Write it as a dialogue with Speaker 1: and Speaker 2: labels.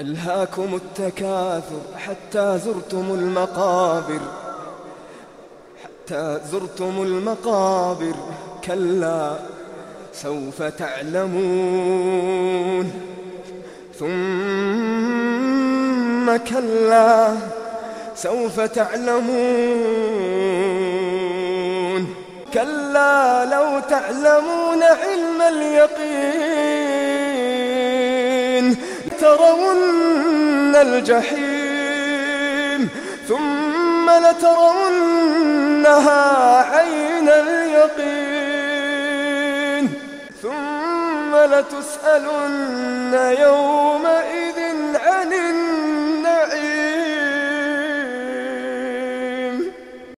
Speaker 1: ألهاكم التكاثر حتى زرتم المقابر حتى زرتم المقابر كلا سوف تعلمون. ثم كلا سوف تعلمون. كلا لو تعلمون علم اليقين ترون الجحيم. ثم لترونها عين اليقين. ثم لتسألن النار